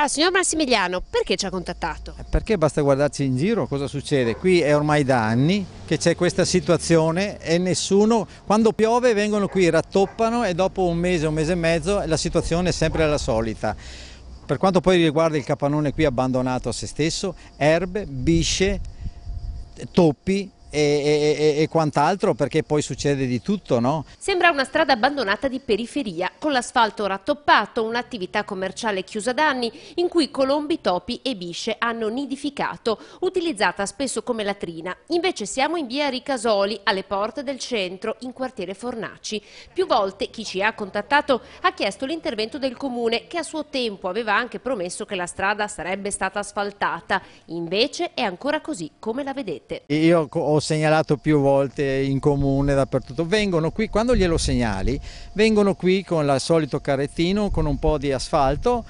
Ah, signor Massimiliano, perché ci ha contattato? Perché basta guardarci in giro cosa succede? Qui è ormai da anni che c'è questa situazione e nessuno, quando piove vengono qui, rattoppano e dopo un mese, un mese e mezzo la situazione è sempre la solita. Per quanto poi riguarda il capannone qui abbandonato a se stesso, erbe, bisce, toppi, e, e, e, quant'altro perché poi succede di tutto, no? Sembra una strada abbandonata di periferia, con l'asfalto rattoppato, un'attività commerciale chiusa da anni in cui colombi, topi e bisce hanno nidificato, utilizzata spesso come latrina. Invece siamo in via Ricasoli, alle porte del centro, in quartiere Fornaci. Più volte chi ci ha contattato ha chiesto l'intervento del comune che a suo tempo aveva anche promesso che la strada sarebbe stata asfaltata. Invece è ancora così come la vedete. Io ho segnalato più volte in comune, dappertutto, vengono qui, quando glielo segnali, vengono qui con il solito carrettino, con un po' di asfalto,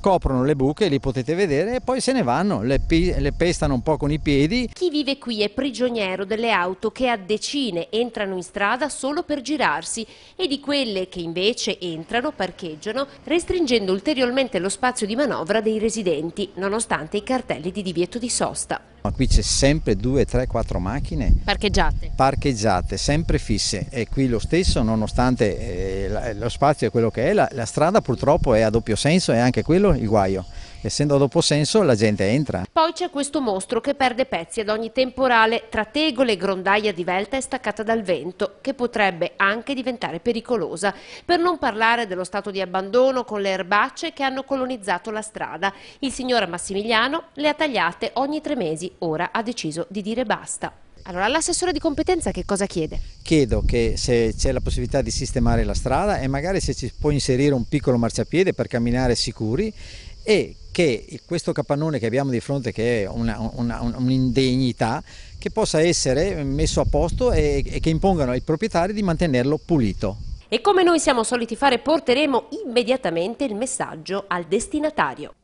coprono le buche, li potete vedere, e poi se ne vanno, le, le, pestano un po' con i piedi. Chi vive qui è prigioniero delle auto che a decine entrano in strada solo per girarsi e di quelle che invece entrano parcheggiano, restringendo ulteriormente lo spazio di manovra dei residenti, nonostante i cartelli di divieto di sosta. Ma qui c'è sempre due, tre, quattro macchine parcheggiate. parcheggiate, sempre fisse e qui lo stesso nonostante eh, lo spazio è quello che è, la, la strada purtroppo è a doppio senso e anche quello il guaio essendo dopo senso la gente entra. Poi c'è questo mostro che perde pezzi ad ogni temporale tra tegole e grondaia divelta e staccata dal vento, che potrebbe anche diventare pericolosa, per non parlare dello stato di abbandono con le erbacce che hanno colonizzato la strada. Il signor Massimiliano le ha tagliate ogni tre mesi, ora ha deciso di dire basta. Allora, l'assessore di competenza che cosa chiede? Chiedo che se c'è la possibilità di sistemare la strada e magari se ci può inserire un piccolo marciapiede per camminare sicuri e che questo capannone che abbiamo di fronte che è un'indegnità un che possa essere messo a posto e, e che impongano ai proprietari di mantenerlo pulito. E come noi siamo soliti fare porteremo immediatamente il messaggio al destinatario.